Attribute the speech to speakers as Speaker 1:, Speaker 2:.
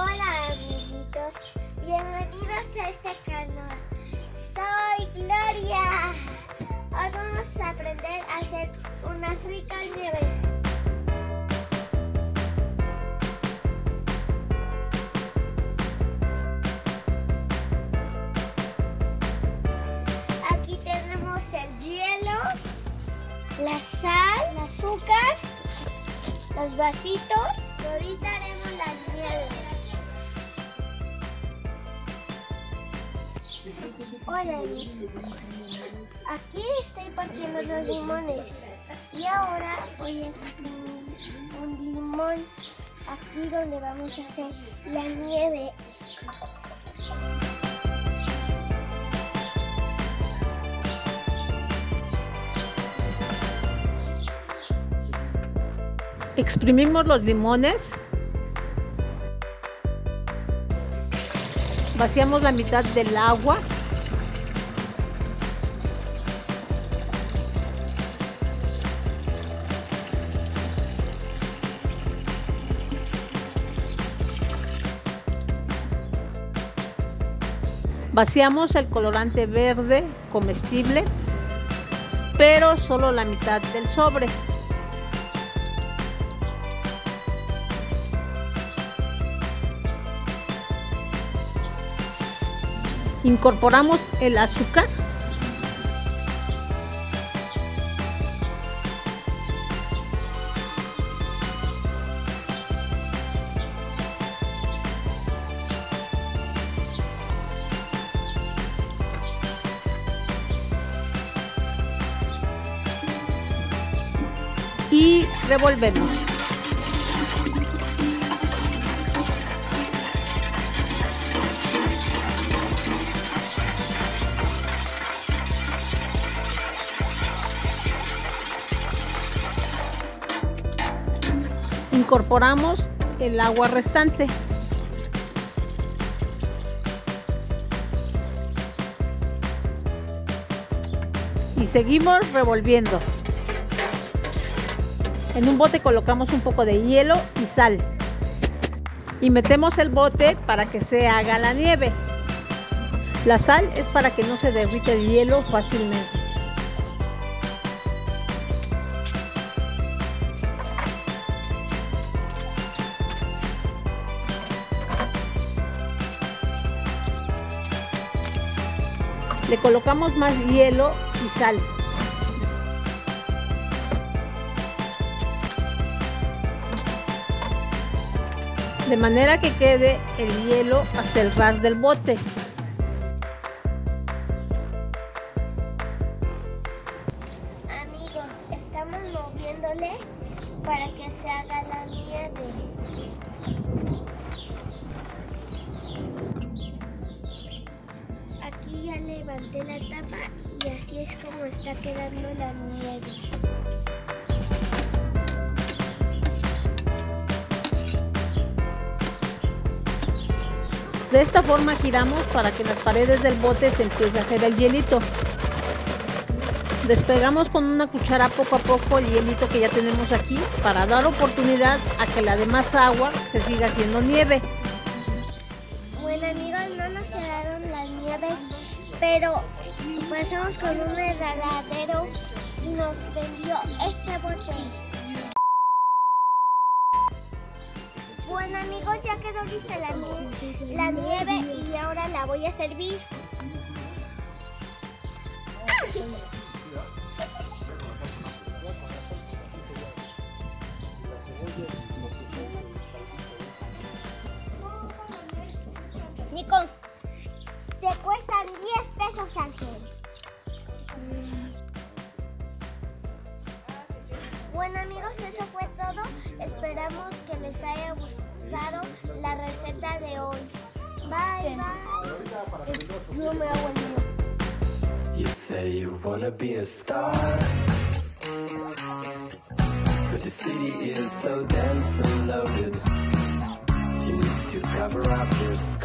Speaker 1: Hola amiguitos, bienvenidos a este canal. Soy Gloria. Hoy vamos a aprender a hacer unas ricas nieves. Aquí tenemos el hielo, la sal, el azúcar, los vasitos. Y ahorita haremos las nieves. Hola. Aquí estoy partiendo los limones. Y ahora voy a exprimir un limón aquí donde vamos a hacer la nieve.
Speaker 2: Exprimimos los limones. Vaciamos la mitad del agua. Vaciamos el colorante verde comestible, pero solo la mitad del sobre. Incorporamos el azúcar. Y revolvemos. Incorporamos el agua restante. Y seguimos revolviendo. En un bote colocamos un poco de hielo y sal. Y metemos el bote para que se haga la nieve. La sal es para que no se derrite el hielo fácilmente. Le colocamos más hielo y sal. De manera que quede el hielo hasta el ras del bote.
Speaker 1: Amigos, estamos moviéndole para que se haga la nieve. Aquí ya levanté la tapa y así es como está quedando la nieve.
Speaker 2: De esta forma giramos para que las paredes del bote se empiece a hacer el hielito. Despegamos con una cuchara poco a poco el hielito que ya tenemos aquí para dar oportunidad a que la demás agua se siga haciendo nieve.
Speaker 1: Bueno amigos, no nos quedaron las nieves, pero pasamos con un regaladero y nos vendió este bote. Bueno amigos, ya quedó lista la, nie- la nieve y ahora la voy a servir. Bueno amigos, eso fue todo. Esperamos que les haya gustado la receta de hoy. Bye, bye. Yo me hago el mío.
Speaker 3: You say you wanna be a star, but the city is so dense and loaded. You need to cover up your.